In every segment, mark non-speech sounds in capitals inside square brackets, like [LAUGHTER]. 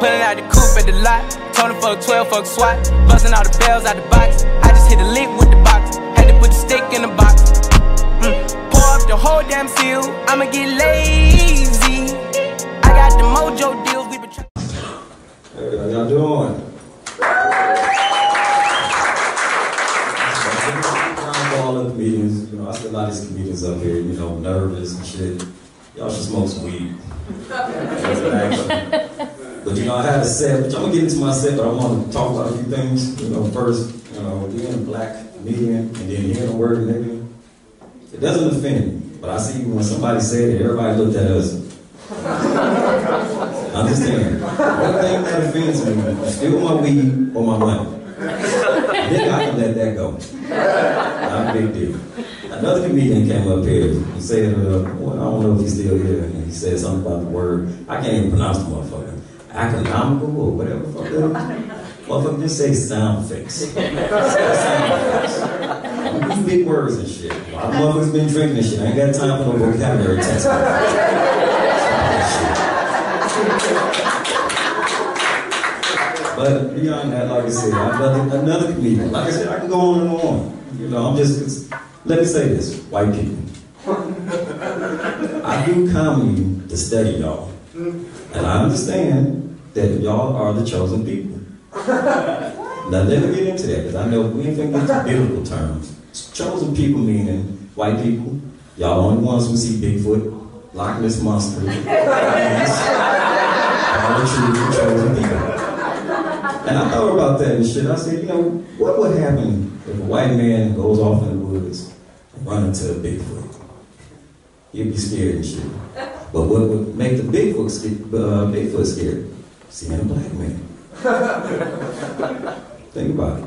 Pulling out the coupe at the lot. Told him fuck 12, fuck SWAT. Busting all the bells out the box. I just hit a lick with the box. Had to put the stick in the box. Mm. Pour up the whole damn seal. I'ma get lazy. I got the mojo deals. We been trying. Hey, how y'all doing? all the comedians, you know, I see a lot of these comedians up here, you know, nervous and shit. Y'all should smoke some weed. [LAUGHS] but you know, I had a set, which I'm gonna get into my set, but I want to talk about a few things. You know, first, you know, being a black comedian and then hearing the word nigga, it doesn't offend me. But I see when somebody said it, everybody looked at us. [LAUGHS] Understand? One thing that offends me, is steal my weed or my money. Then I can let that go. Not a big deal. Another comedian came up here. He said, uh, well, I don't know if he's still here. And he said something about the word. I can't even pronounce the motherfucker. Economical or whatever the fuck Motherfucker just say sound effects. sound. Use big words and shit. Of motherfuckers been drinking this shit. I ain't got time for no vocabulary test. But beyond that, like I said, I'm another, another comedian. Like I said, I can go on and on. You know, I'm just, let me say this, white people. I do comedy to study y'all. And I understand that y'all are the chosen people. Now let me get into that, because I know we ain't gonna get to biblical terms. Chosen people meaning white people, y'all the only ones who see Bigfoot, Loch Ness Monster, [LAUGHS] all the true chosen people. And I thought about that and shit. I said, you know, what would happen if a white man goes off in the woods and run into a Bigfoot? He'd be scared and shit. But what would make the Bigfoot, uh, Bigfoot scared? Seeing a black man. [LAUGHS] Think about it.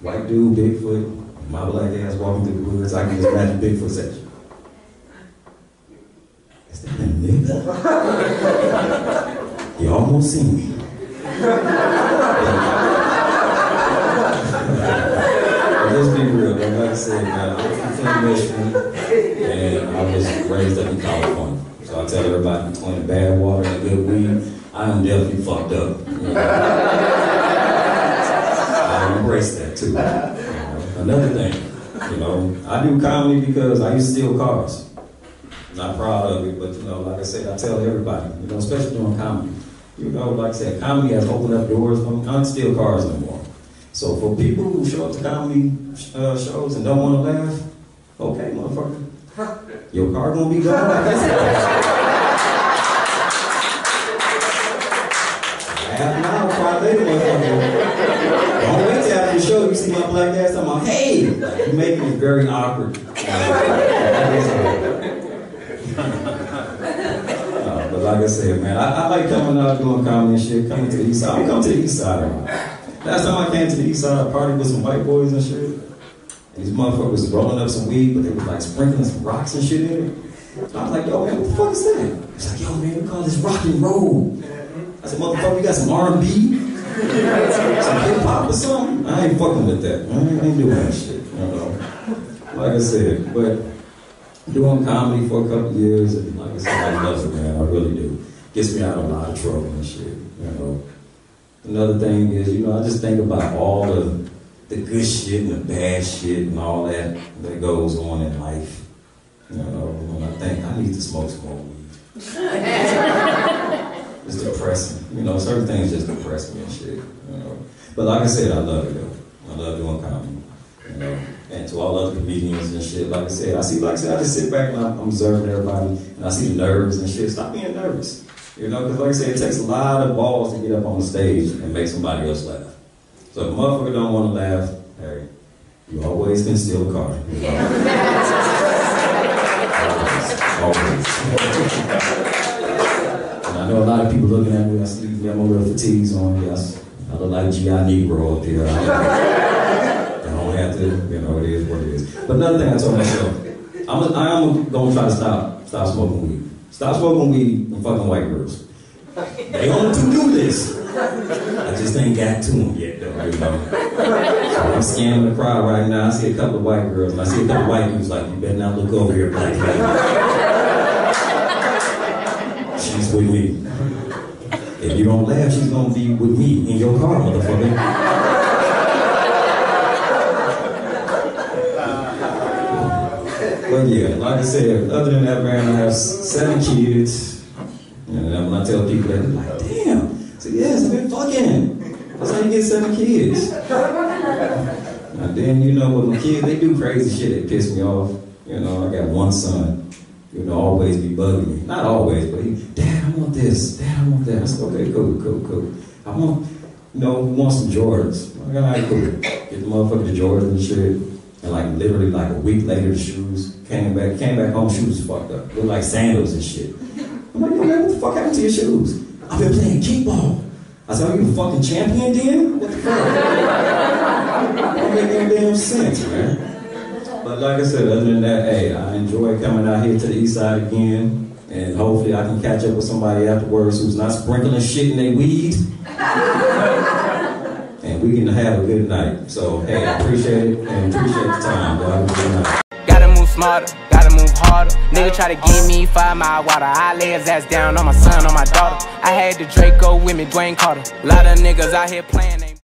White dude, Bigfoot, my black ass walking through the woods. I can just imagine Bigfoot section. Is that a nigga? he almost seen me. Let's be real, man. Like I said, man, I'm from Michigan, and I was raised up in California. I tell everybody between bad water and good weed, I am definitely fucked up. I embrace that too. You know? Another thing, you know, I do comedy because I used to steal cars. Not proud of it, but you know, like I said, I tell everybody, you know, especially doing comedy. You know, like I said, comedy has opened up doors for me. I don't steal cars no more. So for people who show up to comedy uh, shows and don't want to laugh, okay, motherfucker, your car gonna be gone. [LAUGHS] Half an hour, five later, motherfucker. Wait till after the show you see my black ass. I'm like, hey, like, you making it very awkward. [LAUGHS] Uh, but like I said, man, I, I, like coming out doing comedy and shit, coming to the east side. I'm coming to the east side. Last time I came to the east side, I partied with some white boys and shit. These motherfuckers was rolling up some weed, but they was like sprinkling some rocks and shit in it. I was like, yo, man, what the fuck is that? He's like, yo, man, we call this rock and roll. I said, motherfucker, you got some R&B? some hip hop or something? I ain't fucking with that. I ain't, I ain't doing that shit. You know? Like I said, but doing comedy for a couple years, and like I said, I love it, man. I really do. Gets me out of a lot of trouble and shit. You know. Another thing is, you know, I just think about all the the good shit and the bad shit and all that that goes on in life. You know, when I think I need to smoke some more weed. [LAUGHS] it's depressing. You know, certain things just depress me and shit. You know. But like I said, I love it though. I love doing comedy. You know. And to all other comedians and shit, like I said, I see, like I said, I just sit back and I'm observing everybody, and I see the nerves and shit. Stop being nervous. You know, because like I said, it takes a lot of balls to get up on the stage and make somebody else laugh. So if a motherfucker don't want to laugh, hey, you always can steal a car. You know? always, always. and I know a lot of people looking at me, I see got my little fatigues on, yes. I look like G.I. Negro up here. I don't have to, you know, it is what it is. But another thing I told myself, I'm, a, I am going to try to stop, stop smoking weed. Stop smoking weed and fucking white girls. They want to do this. I just ain't got to them yet, though, you know. So I'm scanning the crowd right now. I see a couple of white girls, and I see a couple of white dudes like, you better not look over here, black lady. She's with me. If you don't laugh, she's gonna be with me in your car, motherfucker. but yeah, like I said, other than that, man, I have seven kids. When I tell people that, they're like, damn. I said, yes, I've been fucking. That's how you get seven kids. And then, you know, with my kids, they do crazy shit. They piss me off. You know, I got one son. You know, always be bugging me. Not always, but he, Dad, I want this. Dad, I want that. I said, okay, cool, cool, cool. I want, you know, want some Jordans. I got, right, cool. Get the motherfucker the Jordans and shit. And like literally like a week later, the shoes came back, came back home, shoes fucked up. Look like sandals and shit. I'm like, yo, man, what the fuck happened to your shoes? I've been playing kickball. I said, are you a fucking champion then? What the fuck? Don't make no damn sense, man. But like I said, other than that, hey, I enjoy coming out here to the east side again. And hopefully I can catch up with somebody afterwards who's not sprinkling shit in their weed. [LAUGHS] and we can have a good night. So, hey, I appreciate it and appreciate the time. Y'all have a good night. Gotta move smarter, harder. Nigga try to give me five mile water. I lay his ass down on my son, on my daughter. I had the Draco with me, Dwayne Carter. Lot of niggas out here playing.